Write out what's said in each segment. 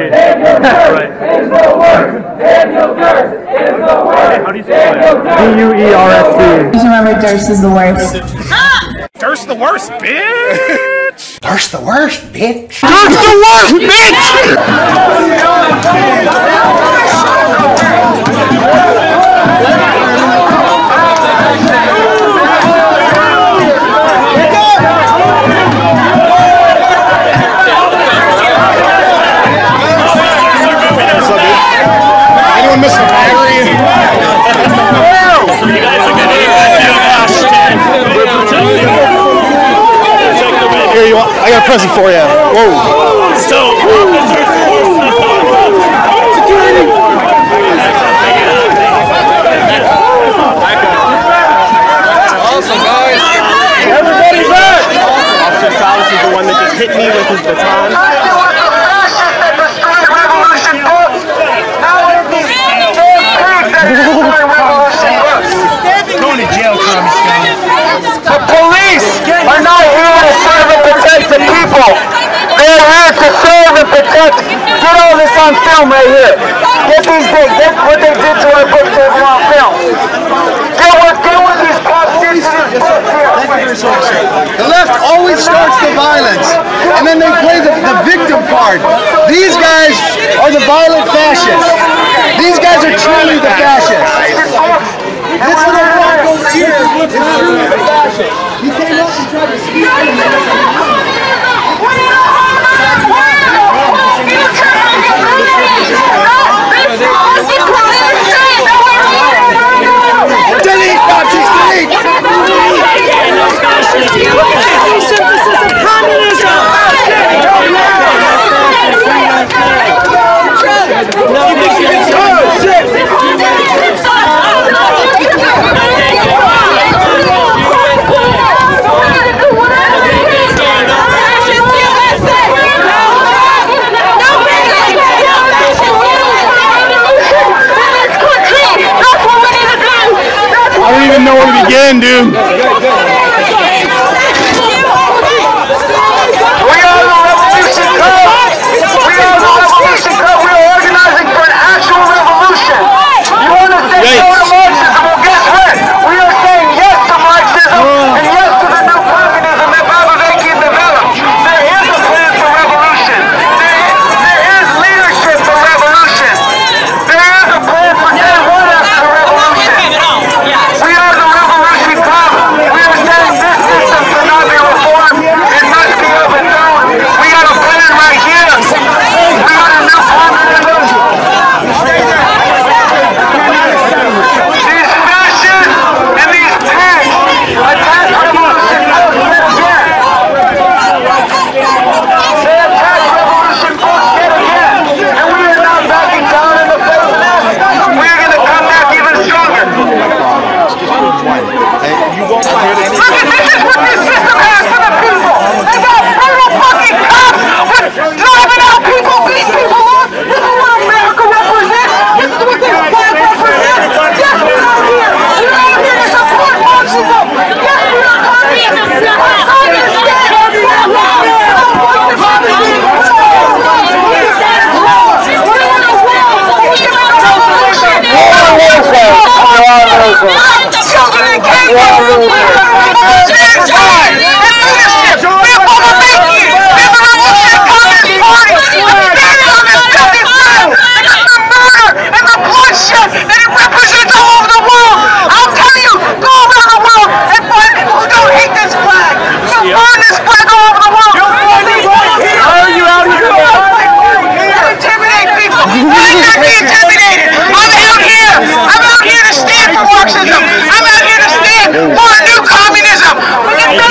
kid. And your curse right. is no worse. And your curse is no worse. Hey, how do you say that? D U E R S T. Just remember, Duerst is the worst. Ah! Duerst the worst, bitch. Duerst the worst, bitch. Duerst the worst, bitch. crazy for you. Whoa. here to serve and protect. Get all this on film right here. Get these things. Get what they did to our books over on film. Get what, get what these cops did to. The left always starts the violence, and then they play the, the victim card. These guys are the violent fascists. These guys are truly the fascists. This little rock over here is truly the fascist. He came up and tried to speak photosynthesis of. know where to begin, dude.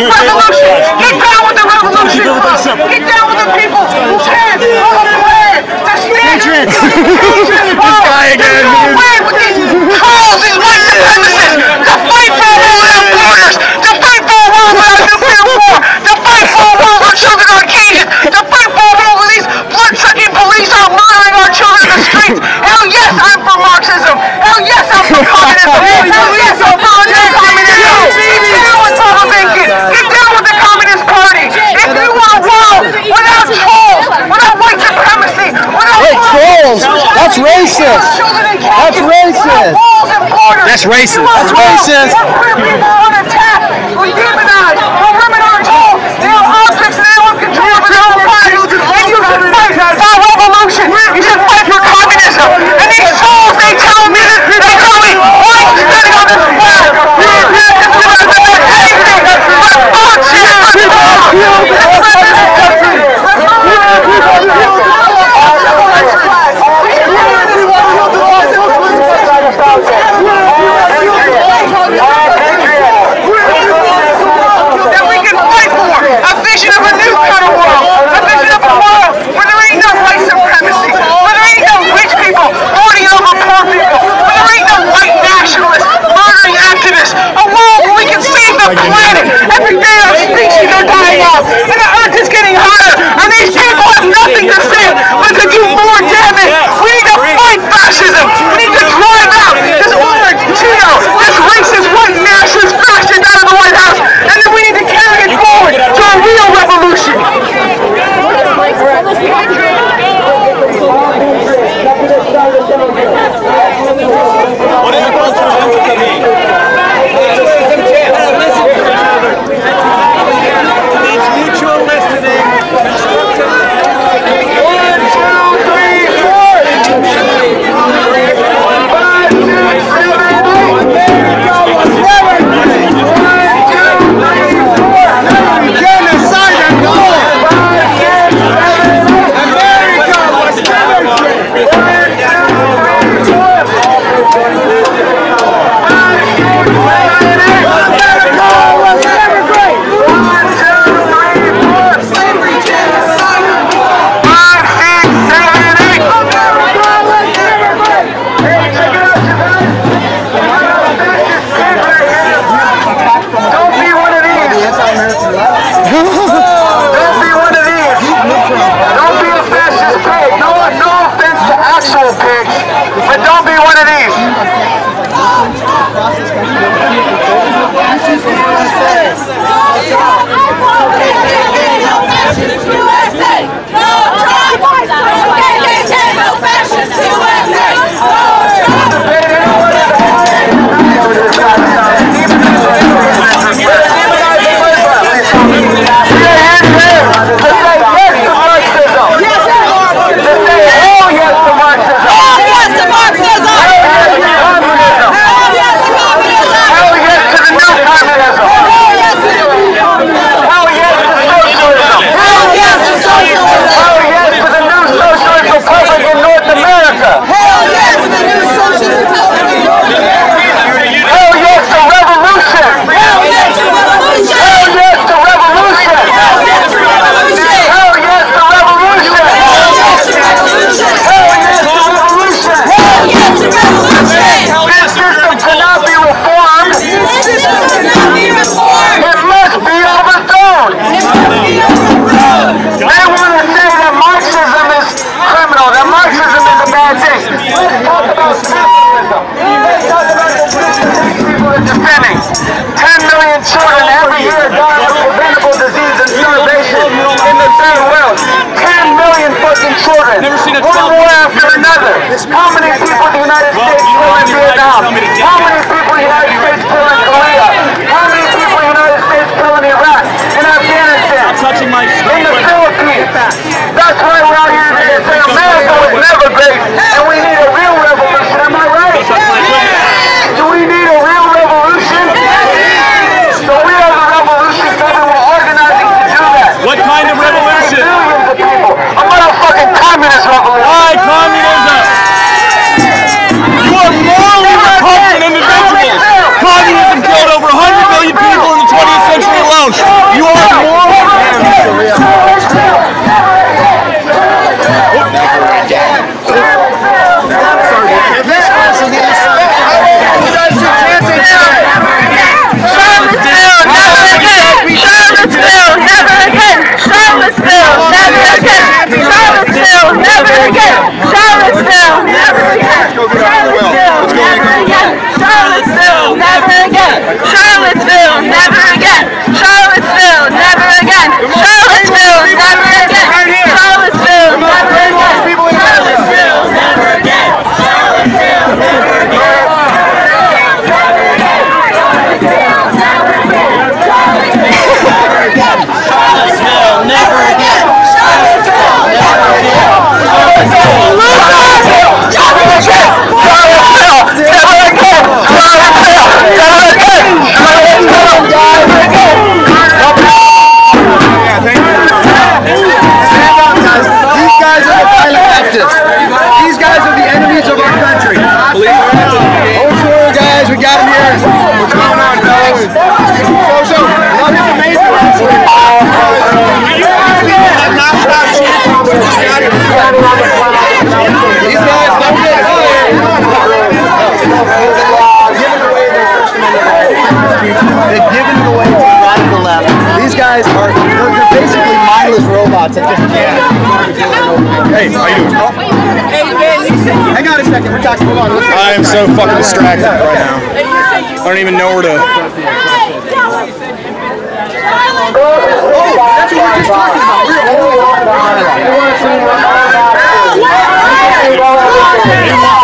resolution. Get down with the revolution! Get down with the people. Who cares? racist. That's racist. That's racist. That's racist. People on attack, we demonize, our women are told they are objects and they are control over their own bodies. And you fight for revolution. You should fight for communism. And they tell me, they tell me, why are you standing on this flag? You're not anything. Fuck you. with the 10 million children every year die of preventable disease and starvation in the third world. 10 million fucking children. One war after another. How many people in the United States kill in Vietnam? How many people in the United States kill in Korea? How many people in the United States kill in Iraq? In Afghanistan? In the Philippines? Charlottesville, never again. Charlottesville, never again. Charlottesville, never guys are they're, they're basically mindless robots that just Hey, how you doing? Oh. Hang on a second, we're talking. Hold on. I am so fucking distracted right now. I don't even know where to. That's what we're just talking about. We're Hey,